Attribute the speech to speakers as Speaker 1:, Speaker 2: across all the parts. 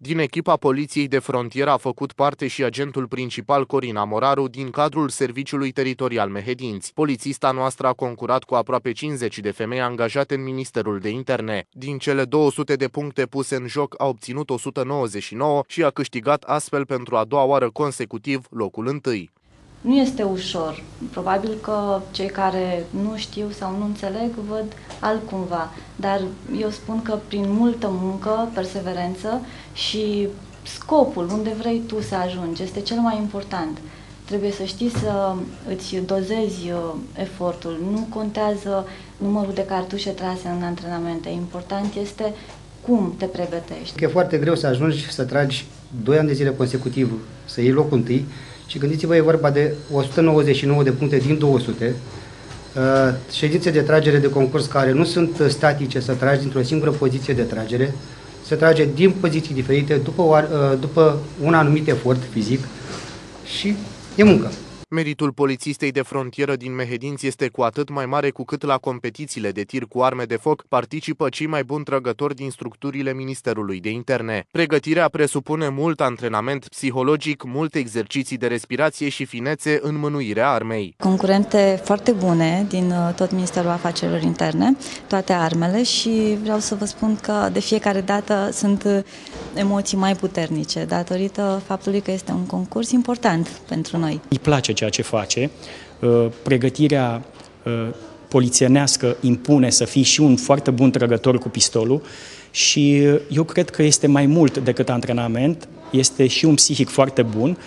Speaker 1: Din echipa Poliției de Frontieră a făcut parte și agentul principal Corina Moraru din cadrul Serviciului Teritorial Mehedinți. Polițista noastră a concurat cu aproape 50 de femei angajate în Ministerul de Interne. Din cele 200 de puncte puse în joc a obținut 199 și a câștigat astfel pentru a doua oară consecutiv locul întâi.
Speaker 2: Nu este ușor. Probabil că cei care nu știu sau nu înțeleg văd altcumva, dar eu spun că prin multă muncă, perseverență și scopul unde vrei tu să ajungi este cel mai important. Trebuie să știi să îți dozezi uh, efortul. Nu contează numărul de cartușe trase în antrenamente. Important este cum te pregătești.
Speaker 3: E foarte greu să ajungi să tragi 2 ani de zile consecutiv, să iei locul întâi și gândiți-vă, e vorba de 199 de puncte din 200, uh, ședințe de tragere de concurs care nu sunt statice, să tragi dintr-o singură poziție de tragere, se trage din poziții diferite, după, uh, după un anumit efort fizic și e muncă.
Speaker 1: Meritul polițistei de frontieră din Mehedinți este cu atât mai mare cu cât la competițiile de tir cu arme de foc participă cei mai buni trăgători din structurile Ministerului de Interne. Pregătirea presupune mult antrenament psihologic, multe exerciții de respirație și finețe în mânuirea armei.
Speaker 2: Concurente foarte bune din uh, tot Ministerul Afacerilor Interne, toate armele și vreau să vă spun că de fiecare dată sunt uh, emoții mai puternice datorită faptului că este un concurs important pentru noi.
Speaker 4: Îi place ceea ce face. Uh, pregătirea uh, polițienească impune să fii și un foarte bun trăgător cu pistolul și uh, eu cred că este mai mult decât antrenament, este și un psihic foarte bun,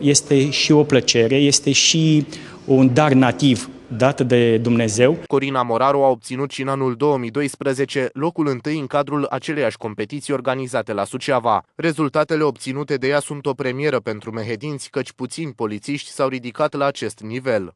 Speaker 4: este și o plăcere, este și un dar nativ dat de Dumnezeu.
Speaker 1: Corina Moraru a obținut și în anul 2012 locul întâi în cadrul aceleiași competiții organizate la Suceava. Rezultatele obținute de ea sunt o premieră pentru mehedinți, căci puțini polițiști s-au ridicat la acest nivel.